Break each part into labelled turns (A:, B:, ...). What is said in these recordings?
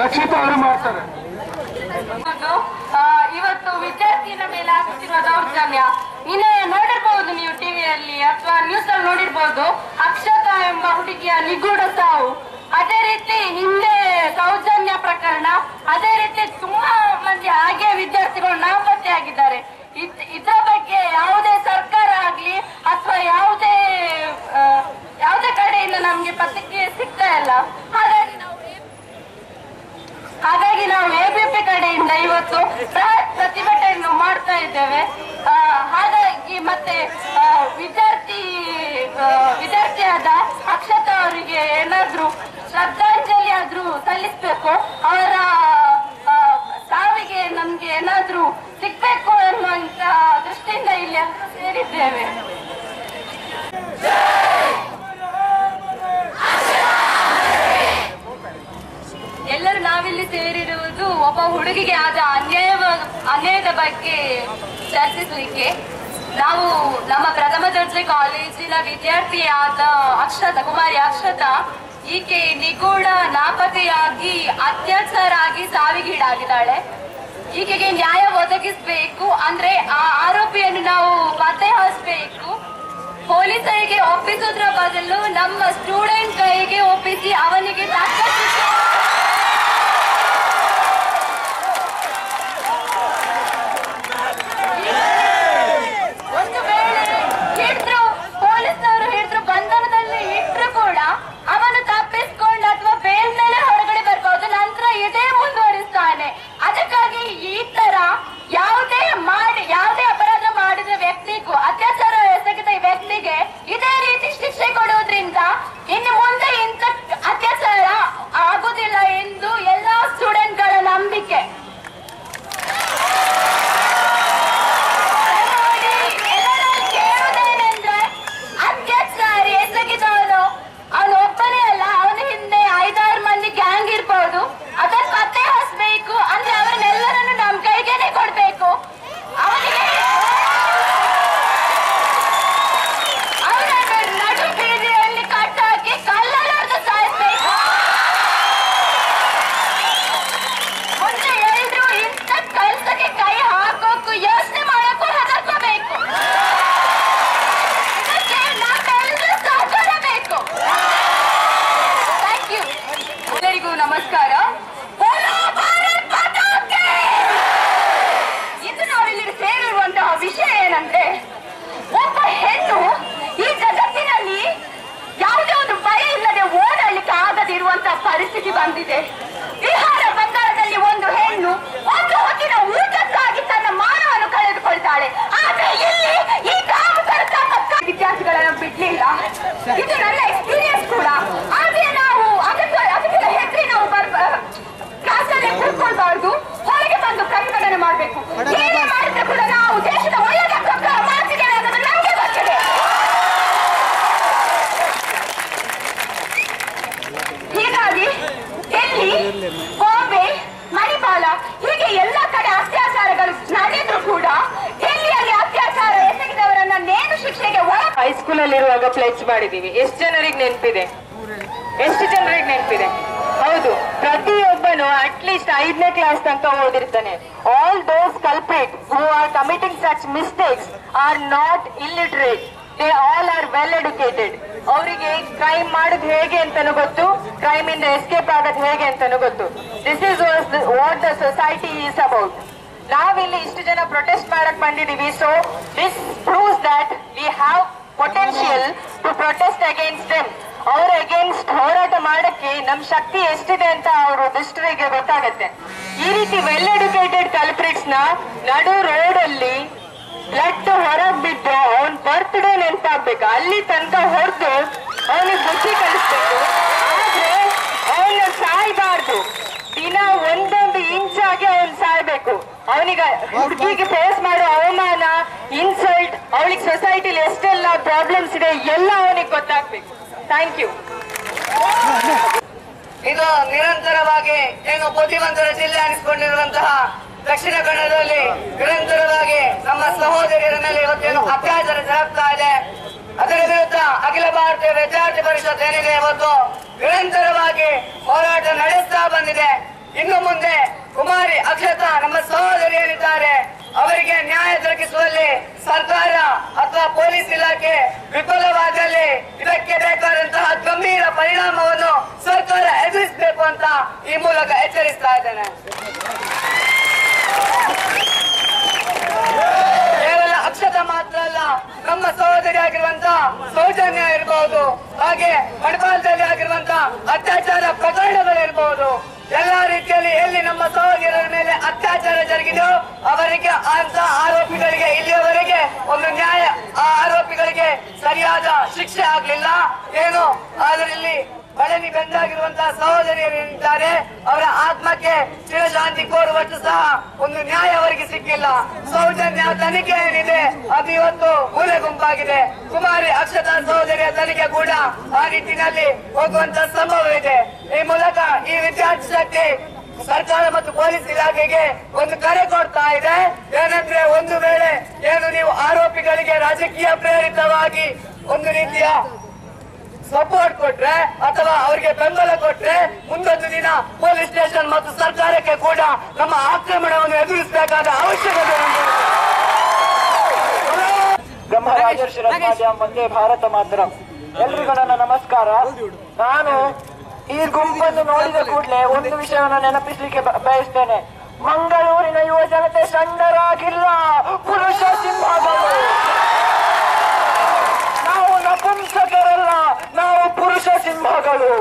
A: ರಕ್ಷಿತಾ ಅವರು ಮಾಡ್ತಾರೆ.
B: ಇವತ್ತು ವಿದ್ಯಾರ್ಥಿನ ಮೇಲೆ ಆಗುತ್ತಿರುವ ದೌರ್ಜನ್ಯ. ನಿನ್ನೆ ನೋಡಿರ್ಬಹುದು ನೀವು ಟಿವಿಯಲ್ಲಿ ಅಥವಾ ನ್ಯೂಸ್ ಅಲ್ಲಿ ನೋಡಿರ್ಬಹುದು ಅಕ್ಷತಾ ಎಂಬ ಹುಡುಗಿಯ ನಿಗೂಢ ಸಾವು. ಅದೇ ರೀತಿ ಹಿಂದೆ ಸೌಜನ್ಯ ಪ್ರಕರಣ, ಅದೇ ರೀತಿ ತುಂಬಾ ಮಂದಿ ಹಾಗೆ ವಿದ್ಯಾರ್ಥಿಗಳು ನಾಪತ್ತೆಯಾಗಿದ್ದಾರೆ ಇದ್- ಇದರ ಬಗ್ಗೆ ಯಾವುದೇ ಸರ್ಕಾರ ಆಗ್ಲಿ ಅಥವಾ ಯಾವುದೇ ಯಾವುದೇ ಕಡೆಯಿಂದ ನಮ್ಗೆ ಪ್ರತಿಕ್ರಿಯೆ ಸಿಗ್ತಾ ಇಲ್ಲ ಹಾಗಾಗಿ ನಾವು ಹಾಗಾಗಿ ನಾವು ಎಬಿಪಿ ಕಡೆಯಿಂದ ಇವತ್ತು ಪ್ರತಿಭಟನೆಯನ್ನು ಮಾಡ್ತಾ ಇದ್ದೇವೆ. ಹಾಗಾಗಿ ಮತ್ತೆ ವಿದ್ಯಾರ್ಥಿ ವಿದ್ಯಾರ್ಥಿಯಾದ ಅಕ್ಷತಾ ಅವರಿಗೆ ಏನಾದ್ರೂ ಶ್ರದ್ಧಾಂಜಲಿ ಆದ್ರೂ ಸಲ್ಲಿಸ್ಬೇಕು, ಅವರ ಸಾವಿಗೆ ನಮ್ಗೆ ಏನಾದ್ರೂ ಸಿಗ್ಬೇಕು ಅನ್ನುವಂತ ದೃಷ್ಟಿಯಿಂದ ಇಲ್ಲಿ ಸೇರಿದ್ದೇವೆ ಎಲ್ಲರೂ ನಾವಿಲ್ಲಿ ಸೇರಿರುವುದು ಒಬ್ಬ ಹುಡುಗಿಗೆ ಆದ ಅನ್ಯಾಯ ಅನ್ಯಾಯದ ಬಗ್ಗೆ ಚರ್ಚಿಸಲಿಕ್ಕೆ. ನಾವು ನಮ್ಮ ಪ್ರಥಮ ದರ್ಜೆ ಕಾಲೇಜಿನ ವಿದ್ಯಾರ್ಥಿಯಾದ ಅಕ್ಷತ, ಕುಮಾರಿ ಅಕ್ಷತ, ಈಕೆ ನಿಗೂಢ ನಾಪತ್ತೆಯಾಗಿ ಅತ್ಯಾಚಾರ ಆಗಿ ಸಾವಿಗೀಡಾಗಿದ್ದಾಳೆ. ಈಕೆಗೆ ನ್ಯಾಯ ಒದಗಿಸಬೇಕು ಅಂದ್ರೆ ಆ ಆರೋಪಿಯನ್ನು ನಾವು ಪತ್ತೆ ಹಚ್ಚಬೇಕು ಪೊಲೀಸರಿಗೆ ಒಪ್ಪಿಸೋದ್ರ ಬದಲು ನಮ್ಮ ಸ್ಟೂಡೆಂಟ್ ಕೈಗೆ ಒಪ್ಪಿಸಿ ಅವನಿಗೆ ತಕ್ಕ ಶಿಕ್ಷೆ
C: ಇರುವಾಗ ಪ್ಲೆಚ್ ಮಾಡಿದೀವಿ ಎಷ್ಟು ಜನರಿಗೆ ನೆನಪಿದೆ? ಎಷ್ಟು ಜನರಿಗೆ ನೆನಪಿದೆ? ಹೌದು. ಪ್ರತಿಯೊಬ್ಬನು ಅಟ್ಲೀಸ್ಟ್ ಐದನೇ ಕ್ಲಾಸ್ ತನಕ ಓದಿರ್ತಾನೆ. All those culprit who are committing such mistakes are not illiterate they all are well educated ಅವರಿಗೆ ಕ್ರೈಮ್ ಮಾಡೋದು ಹೇಗೆ ಅಂತಾನು ಗೊತ್ತು ಕ್ರೈಮ್ ಇಂದ ಎಸ್ಕೇಪ್ ಆಗೋದು ಹೇಗೆ ಅಂತಾನು ಗೊತ್ತು. This is what the society is about ನಾವಿಲ್ಲಿ ಇಷ್ಟು ಜನ ಪ್ರೊಟೆಸ್ಟ್ ಮಾಡಕ್ ಬಂದಿದೀವಿ so this proves that we have potential to protest against them ಅವ್ರ ಅಗೇನ್ಸ್ಟ್ ಹೋರಾಟ ಮಾಡಕ್ಕೆ ನಮ್ ಶಕ್ತಿ ಎಷ್ಟಿದೆ ಅಂತ ಅವರು ದುಷ್ಟರಿಗೆ ಗೊತ್ತಾಗತ್ತೆ. ಈ ರೀತಿ ವೆಲ್ ಎಡ್ಯುಕೇಟೆಡ್ ಕಲ್ಪ್ರಿಟ್ಸ್ನ ನಡು ರೋಡ್ ಅಲ್ಲಿ ಬ್ಲಡ್ ಹೊರಗ್ ಬಿದ್ದು ಅವನ್ ಬರ್ತ್ಡೇ ನೆನ್ಪಾಗ್ಬೇಕು. ಅಲ್ಲಿ ತನಕ ಹೊಡೆದು ಅವನಿಗೆ ಬುದ್ಧಿ ಕಲಿಸ್ಬೇಕು. ಆದ್ರೆ ಅವನ ಸಾಯ್ಬಾರ್ದು ದಿನ ಒಂದೊಂದು ಇಂಚ್ ಆಗಿ ಅವನ್ ಅವನಿಗ ಹುಡುಗಿಗೆ ಫೇಸ್ ಮಾಡೋ ಅವಮಾನ ಇನ್ಸಲ್ಟ್ ಅವಳಿಗೆ ಸೊಸೈಟಿಲಿ ಎಷ್ಟೆಲ್ಲ ಪ್ರಾಬ್ಲಮ್ಸ್ ಇದೆ, ಎಲ್ಲ ಅವನಿಗೆ ಗೊತ್ತಾಗ್ಬೇಕು. ಥ್ಯಾಂಕ್ ಯು
D: ಇದು ನಿರಂತರವಾಗಿ ಏನು ಬುದ್ಧಿವಂತರ ಜಿಲ್ಲೆ ಅನಿಸಿಕೊಂಡಿರುವಂತಹ ದಕ್ಷಿಣ ಕನ್ನಡದಲ್ಲಿ ನಿರಂತರವಾಗಿ ನಮ್ಮ ಸಹೋದರಿಯರ ಮೇಲೆ ಇವತ್ತೇನು ಅತ್ಯಾಚಾರ ಜರುಗ್ತಾ ಇದೆ. ಅದರ ವಿರುದ್ಧ ಅಖಿಲ ಭಾರತ ಭಾರತೀಯ ವಿದ್ಯಾರ್ಥಿ ಪರಿಷತ್ ಏನಿದೆ ಇವತ್ತು? ನಿರಂತರವಾಗಿ ಹೋರಾಟ ಇನ್ನು ಮುಂದೆ ಕುಮಾರಿ ಅಕ್ಷತಾ ನಮ್ಮ ಸಹೋದರಿ ಏನಿದ್ದಾರೆ ಅವರಿಗೆ ನ್ಯಾಯ ದೊರಕಿಸುವಲ್ಲಿ ಸರ್ಕಾರ ಅಥವಾ ಪೊಲೀಸ್ ಇಲಾಖೆ ವಿಫಲವಾದಲ್ಲಿ ಇದಕ್ಕೆ ಬೇಕಾದಂತಹ ಗಂಭೀರ ಪರಿಣಾಮವನ್ನು ಸರ್ಕಾರ ಎದುರಿಸಬೇಕು ಅಂತ ಈ ಮೂಲಕ ಎಚ್ಚರಿಸ್ತಾ ಇದ್ದೇನೆ. ಕೇವಲ ಅಕ್ಷತ ಮಾತ್ರ ಅಲ್ಲ, ನಮ್ಮ ಸಹೋದರಿ ಆಗಿರುವಂತಹ ಸೌಜನ್ಯ ಇರಬಹುದು ಹಾಗೆ ಮಣಿಪಾಲದಲ್ಲಿ ಆಗಿರುವಂತ ಪ್ರಕರಣಗಳಿರಬಹುದು ಎಲ್ಲಾ ರೀತಿಯಲ್ಲಿ ಎಲ್ಲಿ ನಮ್ಮ ಸಹೋದರರ ಮೇಲೆ ಅತ್ಯಾಚಾರ ಜರುಗಿದೆಯೋ ಅವರಿಗೆ ಅಂತ ಆರೋಪಿಗಳಿಗೆ ಇಲ್ಲಿಯವರೆಗೆ ಒಂದು ನ್ಯಾಯ, ಆ ಆರೋಪಿಗಳಿಗೆ ಸರಿಯಾದ ಶಿಕ್ಷೆ ಆಗ್ಲಿಲ್ಲ. ಏನು? ಅದರಲ್ಲಿ ಬಳಲಿ ಬೆಂದಾಗಿರುವಂತಹ ಸಹೋದರಿಯರಿದ್ದಾರೆ ಅವರ ಆತ್ಮಕ್ಕೆ ಚಿರಶಾಂತಿ ಕೋರುವಷ್ಟು ಸಹ ಒಂದು ನ್ಯಾಯ ಅವರಿಗೆ ಸಿಕ್ಕಿಲ್ಲ. ಸೌಜನ್ಯ ತನಿಖೆ ಏನಿದೆ, ಅದು ಇವತ್ತು ಮೂಲೆ ಗುಂಪಾಗಿದೆ. ಕುಮಾರಿ ಅಕ್ಷತಾ ಸಹೋದರಿಯ ತನಿಖೆ ಕೂಡ ಆ ನಿಟ್ಟಿನಲ್ಲಿ ಹೋಗುವಂತ ಇದೆ. ಈ ಮೂಲಕ ಈ ವಿದ್ಯಾರ್ಥಿ ಶಕ್ತಿ ಸರ್ಕಾರ ಮತ್ತು ಪೊಲೀಸ್ ಇಲಾಖೆಗೆ ಒಂದು ಕರೆ ಕೊಡ್ತಾ ಇದೆ. ಏನಂದ್ರೆ ಒಂದು ವೇಳೆ ಏನು ನೀವು ಆರೋಪಿಗಳಿಗೆ ರಾಜಕೀಯ ಪ್ರೇರಿತವಾಗಿ ಒಂದು ರೀತಿಯ ಸಪೋರ್ಟ್ ಕೊಟ್ರೆ ಅಥವಾ ಅವರಿಗೆ ಬೆಂಬಲ ಕೊಟ್ರೆ ಮುಂದೊಂದು ದಿನ ಪೊಲೀಸ್ ಸ್ಟೇಷನ್ ಮತ್ತು ಸರ್ಕಾರಕ್ಕೆ ಕೂಡ ನಮ್ಮ ಆಕ್ರಮಣವನ್ನು ಎದುರಿಸಬೇಕಾದ ಅವಶ್ಯಕತೆ
E: ಒಂದೇ ಭಾರತ ಮಾತ್ರ. ಎಲ್ರಿಗೂ ನನ್ನ ನಮಸ್ಕಾರ. ನಾನು ಈ ಗುಂಪನ್ನು ನೋಡಿದ ಕೂಡಲೇ ಒಂದು ವಿಷಯವನ್ನು ನೆನಪಿಸಲಿಕ್ಕೆ ಬಯಸ್ತೇನೆ. ಮಂಗಳೂರಿನ ಯುವ ಜನತೆ ಸಣ್ಣರಾಗಿಲ್ಲ. ಪುರುಷ ಸಿಂಹ ನಾವು ನಪುಂಸಕರಲ್ಲ ನಾವು ಪುರುಷ ಸಿಂಹಗಳು.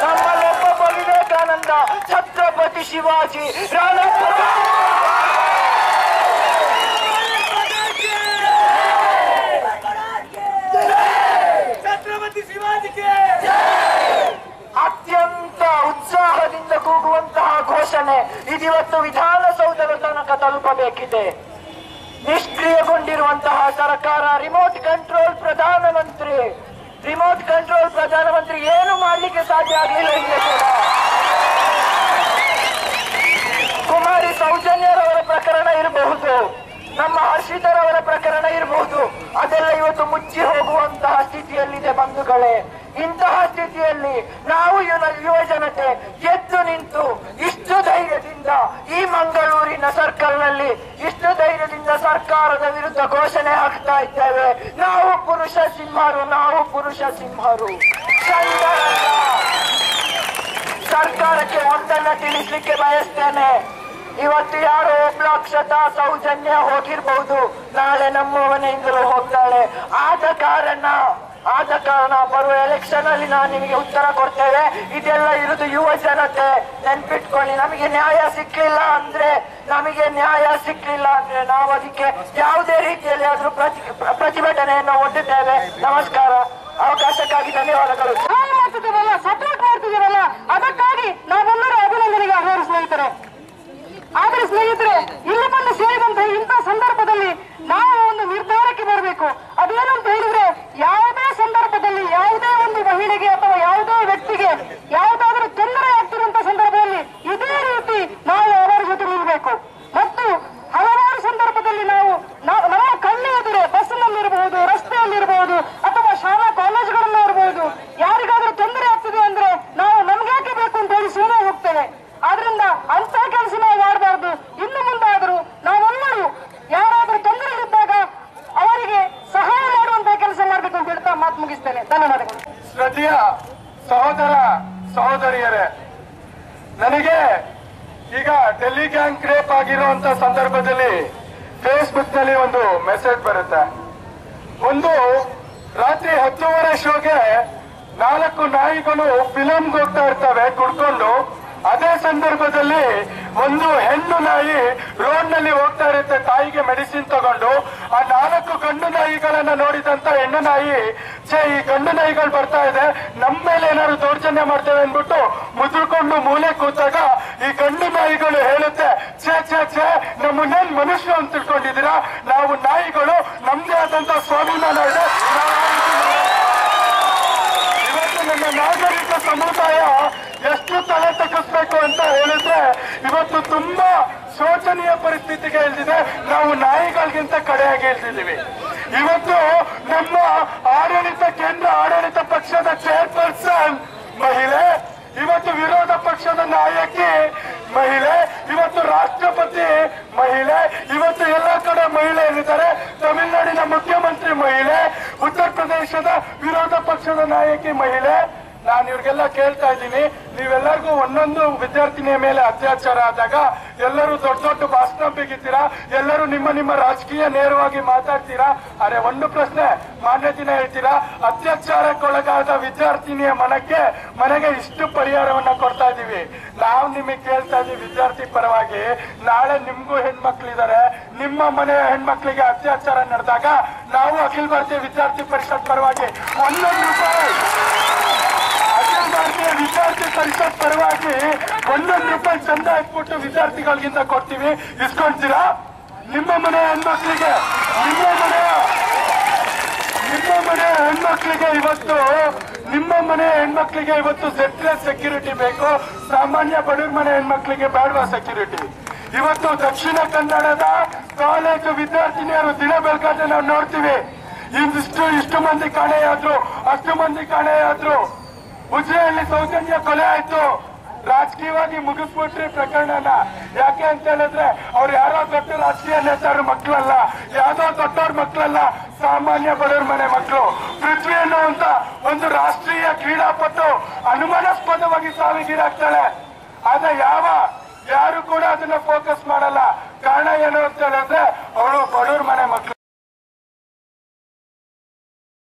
E: ನಮ್ಮಲ್ಲೊಬ್ಬ ವಿವೇಕಾನಂದ ಛತ್ರಪತಿ ಶಿವಾಜಿ ಅತ್ಯಂತ ಉತ್ಸಾಹದಿಂದ ಕೂಗುವಂತಹ ಘೋಷಣೆ ಇದಿವತ್ತು ವಿಧಾನಸೌಧದ ತನಕ ತಲುಪಬೇಕಿದೆ. ನಿಷ್ಕ್ರಿಯಗೊಂಡಿರುವಂತಹ ಸರ್ಕಾರ ರಿಮೋಟ್ ಕಂಟ್ರೋಲ್ ಪ್ರಧಾನಮಂತ್ರಿ ರಿಮೋಟ್ ಕಂಟ್ರೋಲ್ ಪ್ರಧಾನಮಂತ್ರಿ ಏನು ಮಾಡಲಿಕ್ಕೆ ಸಾಧ್ಯ ಆಗಲಿಲ್ಲ ಹಿಂದೆ ಕೂಡ. ಕುಮಾರಿ ಸೌಜನ್ಯರವರ ಪ್ರಕರಣ ಇರಬಹುದು. ನಮ್ಮ ಹರ್ಷಿತರವರ ಪ್ರಕರಣ ಇರಬಹುದು. ಅದೆಲ್ಲ ಇವತ್ತು ಮುಚ್ಚಿ ಹೋಗುವಂತಹ ಸ್ಥಿತಿಯಲ್ಲಿದೆ ಬಂಧುಗಳೇ. ಇಂತಹ ಸ್ಥಿತಿಯಲ್ಲಿ ನಾವು ಯುವ- ಜನತೆ ಎದ್ದು ನಿಂತು ಇಷ್ಟು ಧೈರ್ಯದಿಂದ ಈ ಮಂಗಳೂರಿನ ಸರ್ಕಲ್ನಲ್ಲಿ ಇಷ್ಟು ಧೈರ್ಯದಿಂದ ಸರ್ಕಾರದ ವಿರುದ್ಧ ಘೋಷಣೆ ಹಾಕ್ತಾ ಇದ್ದೇವೆ. ನಾವು ಪುರುಷ ಸಿಂಹರು, ನಾವು ಪುರುಷ ಸಿಂಹರು. ಸರ್ಕಾರಕ್ಕೆ ಒಂದನ್ನ ತಿಳಿಸ್ಲಿಕ್ಕೆ ಬಯಸ್ತೇನೆ. ಇವತ್ತು ಯಾರೋ ಒಬ್ಳು ಸೌಜನ್ಯ ಹೋಗಿರ್ಬಹುದು ನಾಳೆ ನಮ್ಮ ಮನೆಯಿಂದಲೂ ಹೋಗ್ತಾಳೆ. ಆದ ಕಾರಣ ಆದ ಕಾರಣ ಬರುವ ಎಲೆಕ್ಷನ್ ಅಲ್ಲಿ ನಾವು ನಿಮಗೆ ಉತ್ತರ ಕೊಡ್ತೇವೆ. ಇದೆಲ್ಲ ಇರುದು ಯುವ ಜನತೆ. ನೆನ್ಪಿಟ್ಕೊಳ್ಳಿ, ನಮಗೆ ನ್ಯಾಯ ಸಿಕ್ಲಿಲ್ಲ ಅಂದ್ರೆ, ನಮಗೆ ನ್ಯಾಯ ಸಿಕ್ಲಿಲ್ಲ ಅಂದ್ರೆ ನಾವು ಅದಕ್ಕೆ ಯಾವುದೇ ರೀತಿಯಲ್ಲಿ ಆದ್ರೂ ಪ್ರತಿ, ಪ್ರತಿಭಟನೆಯನ್ನು ಒಡ್ಡುತ್ತೇವೆ. ನಮಸ್ಕಾರ. ಅವಕಾಶಕ್ಕಾಗಿ ಧನ್ಯವಾದಗಳು.
F: ಸಹಾಯ ಮಾಡ್ತಿದ್ದೀರಲ್ಲ ಸಪೋರ್ಟ್ ಮಾಡ್ತಿದ್ದೀರಲ್ಲ ಅದಕ್ಕಾಗಿ ನಾವೆಲ್ಲರೂ ಅಭಿನಂದನೆಗೆ ಅರ್ಹರು ಸ್ನೇಹಿತರೆ. ಆದರೆ ಸ್ನೇಹಿತರೆ, ಇಲ್ಲಿ ಬಂದು ಸೇರಿದಂತೆ ಇಂಥ ಸಂದರ್ಭದಲ್ಲಿ ನಾವು ಒಂದು ನಿರ್ಧಾರಕ್ಕೆ ಬರಬೇಕು. ಅದೇನಂತ ಹೇಳಿದ್ರೆ ಯಾವುದೇ ಅಥವಾ
A: ಒಂದು ಹೆಣ್ಣು ನಾಯಿ ರೋಡ್ನಲ್ಲಿ ಹೋಗ್ತಾ ಇರುತ್ತೆ. ತಾಯಿಗೆ ಮೆಡಿಸಿನ್ ತಗೊಂಡು ಆ ನಾಲ್ಕು ಗಂಡು ನಾಯಿಗಳನ್ನ ನೋಡಿದಂತ ಹೆಣ್ಣು ನಾಯಿ, ಛೇ, ಈ ಗಂಡು ನಾಯಿಗಳು ಬರ್ತಾ ಇದೆ. ನಮ್ಮ ಮೇಲೆ ಏನಾದ್ರು ದೌರ್ಜನ್ಯ ಮಾಡ್ತೇವೆ ಅಂದ್ಬಿಟ್ಟು ಮುದ್ರಕೊಂಡು ಮೂಲೆ ಕೂತಾಗ ಈ ಗಂಡು ನಾಯಿಗಳು ಹೇಳುತ್ತೆ, ಛೇ ಛೇ ಛೇ, ನಮ್ಮನ್ನೇನ್ ಮನುಷ್ಯ ಅಂತ ತಿಳ್ಕೊಂಡಿದ್ದೀರಾ? ನಾವು ನಾಯಿಗಳು, ನಮ್ದೇ ಆದಂತ ಸ್ವಾಭಿಮಾನ ಇದೆ. ಇವತ್ತು ನಮ್ಮ ನಾಗರಿಕ ಸಮುದಾಯ ಎಷ್ಟು ತಲೆ ತಗ್ಗಿಸ್ಬೇಕು ಇವತ್ತು ತುಂಬಾ ಶೋಚನೀಯ ಪರಿಸ್ಥಿತಿಗೆ ಇಳಿದಿದೆ. ನಾವು ನಾಯಿಗಳಿಗಿಂತ ಕಡೆಯಾಗಿ ಇಳಿದಿದ್ದೀವಿ. ಇವತ್ತು ನಮ್ಮ ಆಡಳಿತ, ಕೇಂದ್ರ ಆಡಳಿತ ಪಕ್ಷದ ಚೇರ್ಪರ್ಸನ್ ಮಹಿಳೆ, ಇವತ್ತು ವಿರೋಧ ಪಕ್ಷದ ನಾಯಕಿ ಮಹಿಳೆ, ಇವತ್ತು ರಾಷ್ಟ್ರಪತಿ ಮಹಿಳೆ, ಇವತ್ತು ಎಲ್ಲ ಕಡೆ ಮಹಿಳೆಯರಿದ್ದಾರೆ. ತಮಿಳುನಾಡಿನ ಮುಖ್ಯಮಂತ್ರಿ ಮಹಿಳೆ, ಉತ್ತರ ಪ್ರದೇಶದ ವಿರೋಧ ಪಕ್ಷದ ನಾಯಕಿ ಮಹಿಳೆ. ನಾನು ಇವ್ರಿಗೆಲ್ಲ ಕೇಳ್ತಾ ಇದ್ದೀನಿ. ನೀವೆಲ್ಲರಿಗೂ ಒಂದೊಂದು ವಿದ್ಯಾರ್ಥಿನಿಯ ಮೇಲೆ ಅತ್ಯಾಚಾರ ಆದಾಗ ಎಲ್ಲರೂ ದೊಡ್ಡ ದೊಡ್ಡ ಭಾಷಣ ಬಿಗಿತೀರಾ ಎಲ್ಲರೂ ನಿಮ್ಮ ನಿಮ್ಮ ರಾಜಕೀಯ ನೇರವಾಗಿ ಮಾತಾಡ್ತೀರಾ? ಅರೆ, ಒಂದು ಪ್ರಶ್ನೆ ಮಾನ್ಯ ದಿನ ಹೇಳ್ತೀರಾ? ಅತ್ಯಾಚಾರಕ್ಕೊಳಗಾದ ವಿದ್ಯಾರ್ಥಿನಿಯ ಮನಕ್ಕೆ ಮನೆಗೆ ಇಷ್ಟು ಪರಿಹಾರವನ್ನ ಕೊಡ್ತಾ ಇದೀವಿ. ನಾವು ನಿಮಗೆ ಕೇಳ್ತಾ ಇದೀವಿ ವಿದ್ಯಾರ್ಥಿ ಪರವಾಗಿ, ನಾಳೆ ನಿಮ್ಗೂ ಹೆಣ್ಮಕ್ಳಿದ್ದಾರೆ ನಿಮ್ಮ ಮನೆಯ ಹೆಣ್ಮಕ್ಳಿಗೆ ಅತ್ಯಾಚಾರ ನಡೆದಾಗ ನಾವು ಅಖಿಲ ಭಾರತೀಯ ವಿದ್ಯಾರ್ಥಿ ಪರಿಷತ್ ಪರವಾಗಿ ಒಂದೊಂದು ರೂಪಾಯಿ ಪರಿಷತ್ ಪರವಾಗಿ ಒಂದೊಂದು ರೂಪಾಯಿ ಚಂದ ಇಟ್ಬಿಟ್ಟು ವಿದ್ಯಾರ್ಥಿಗಳಿಗಿಂತ ಕೊಡ್ತೀವಿ. ಇಸ್ಕೊಳ್ತೀರಾ ನಿಮ್ಮ ಮನೆ ಹೆಣ್ಮಕ್ಳಿಗೆ, ನಿಮ್ಮ ಮನೆ ನಿಮ್ಮ ಮನೆ ಹೆಣ್ಮಕ್ಳಿಗೆ ಇವತ್ತು, ನಿಮ್ಮ ಮನೆ ಹೆಣ್ಮಕ್ಳಿಗೆ ಇವತ್ತು ಸೆಟ್ಲೆಸ್ ಸೆಕ್ಯೂರಿಟಿ ಬೇಕು. ಸಾಮಾನ್ಯ ಬಡವ್ರ ಮನೆ ಹೆಣ್ಮಕ್ಳಿಗೆ ಬೇಡವಾ ಸೆಕ್ಯೂರಿಟಿ ಇವತ್ತು ದಕ್ಷಿಣ ಕನ್ನಡದ ಕಾಲೇಜು ವಿದ್ಯಾರ್ಥಿನಿಯರು ದಿನ ಬೆಳಗಾದ್ರೆ ನಾವು ನೋಡ್ತೀವಿ. ಇಷ್ಟು ಇಷ್ಟು ಮಂದಿ ಕಾಣೆಯಾದ್ರು, ಅಷ್ಟು ಮಂದಿ ಕಾಣೆಯಾದ್ರು. ಉಜಿರೆಯಲ್ಲಿ ಸೌಜನ್ಯ ಕೊಲೆ ಆಯ್ತು. ರಾಜಕೀಯವಾಗಿ ಮುಗಿಸ್ಬಿಟ್ರಿ ಪ್ರಕರಣನ. ಯಾಕೆ ಅಂತ ಹೇಳಿದ್ರೆ, ಅವ್ರು ಯಾರೋ ದೊಡ್ಡ ರಾಜಕೀಯ ನೇತಾರ ಮಕ್ಕಳಲ್ಲ ಯಾವ್ದೋ ದೊಡ್ಡವ್ರ ಮಕ್ಕಳಲ್ಲ ಸಾಮಾನ್ಯ ಬಡವ್ರ ಮನೆ ಮಕ್ಕಳು ಪೃಥ್ವಿ ಅನ್ನುವಂತ ಒಂದು ರಾಷ್ಟ್ರೀಯ ಕ್ರೀಡಾಪಟು ಅನುಮಾನಾಸ್ಪದವಾಗಿ ಸಾವಿಗೀಡಾಗ್ತಾಳೆ. ಆದ್ರೆ ಯಾವ, ಯಾರು ಕೂಡ ಅದನ್ನ ಫೋಕಸ್ ಮಾಡಲ್ಲ. ಕಾರಣ ಏನು ಅಂತ ಹೇಳಿದ್ರೆ, ಅವಳು ಬಡ